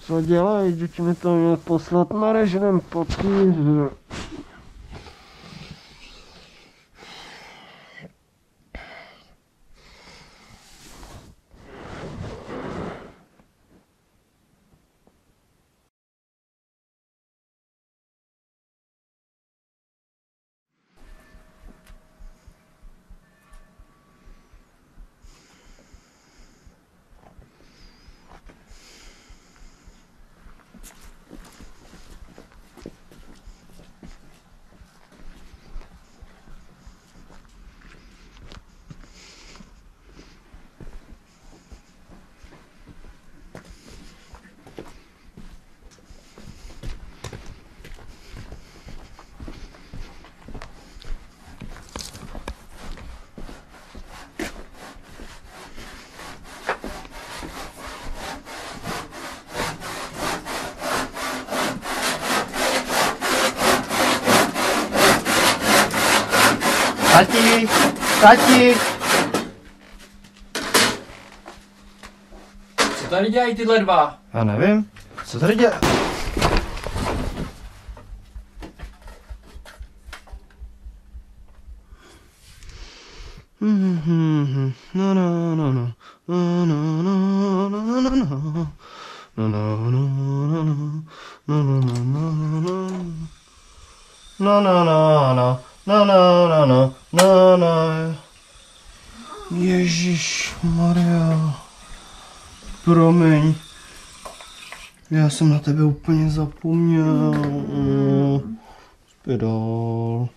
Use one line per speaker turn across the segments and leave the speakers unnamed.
Co dělají? Děti mi to měl poslat na režim papír.
Tati! Tati!
Co tady dělají tyhle dva?
Já nevím. Co tady dělá?
No, no, no, no. No, no, no, no, no, no. No, no, no, no, no. No, no, no, no, no.
No, no, no, no. No, no, no, no. No, no.
Ježíš Maria. Promiň. Já jsem na tebe úplně zapomněl. Spidol.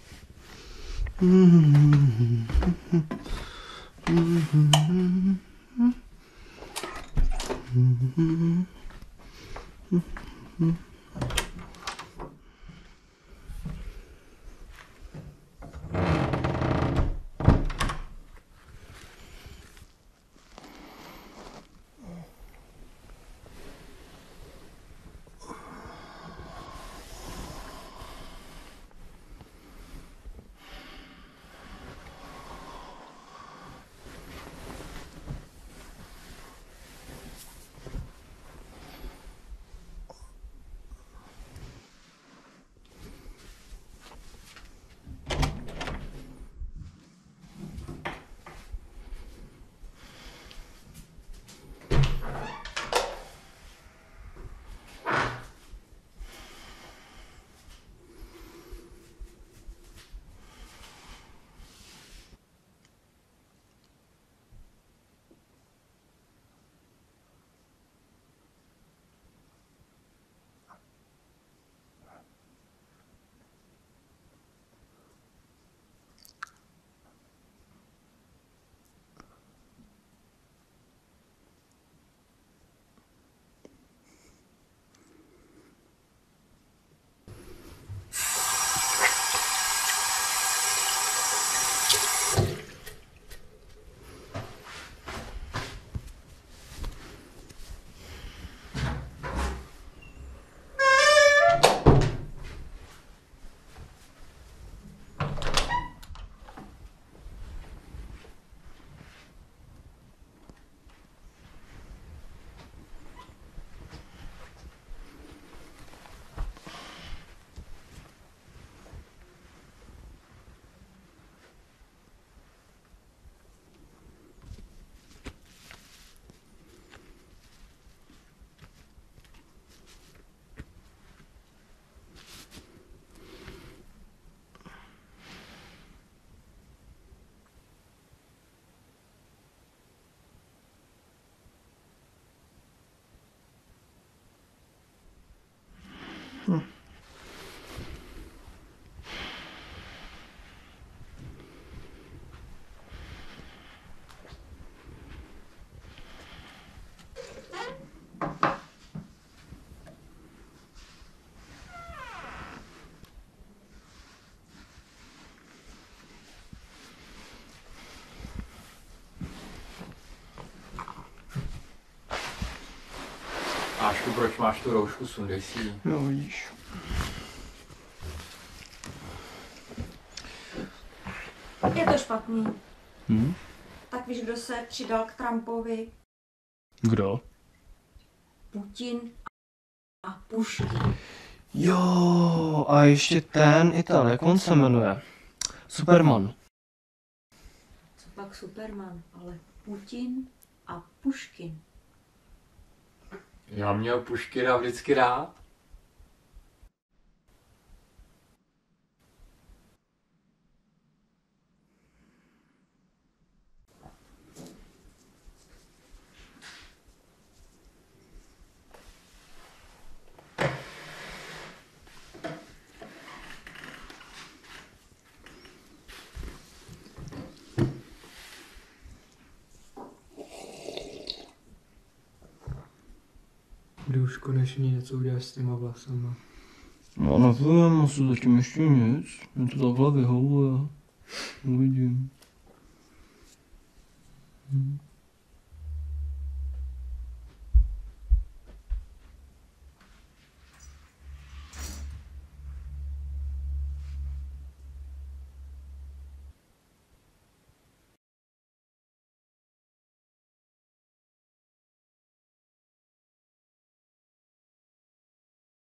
Mášku, proč máš tu roušku, sundej si ji.
No vidíš.
Je to špatný.
Hm?
Tak víš, kdo se přidal k Trumpovi?
Kdo?
Putin a Puškin.
Jo, a ještě ten Ital, jak on se jmenuje? Superman.
Co pak Superman, ale Putin a Puškin.
Já měl Puškina vždycky rád.
Kdy už konečně něco uděláš s těma vlasama.
No nevím, asi zatím ještě nic. Mě to takhle vyhovuje. Uvidím.